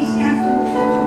감 사.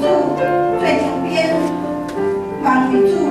住在江边，帮你住。